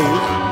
booth.